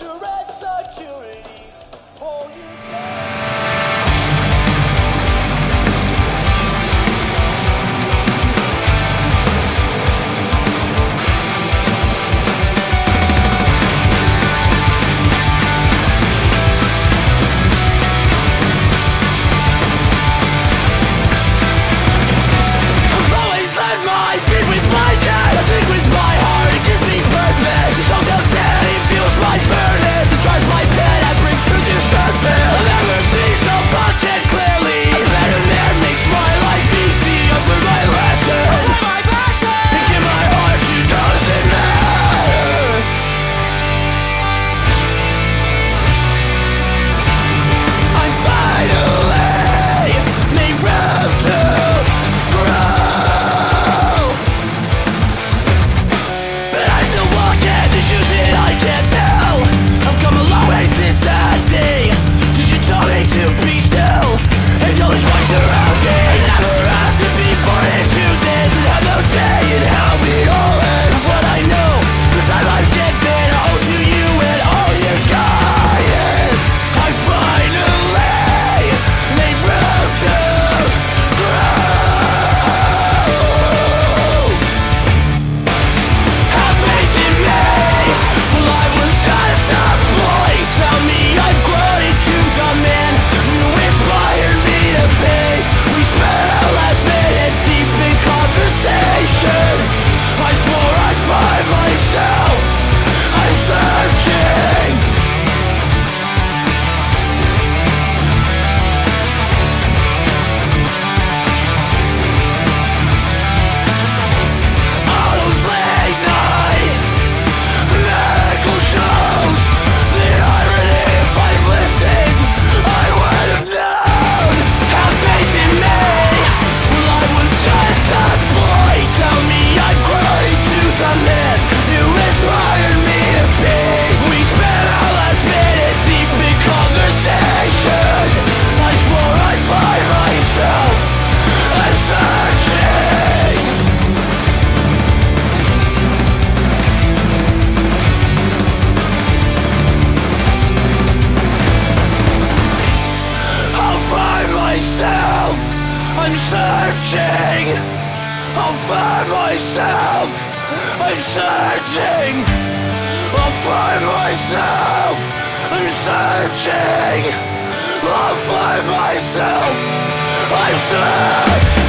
your red securities. Oh, you. Searching. I'll find myself. I'm searching. I'll find myself. I'm searching. I'll find myself. I'm searching.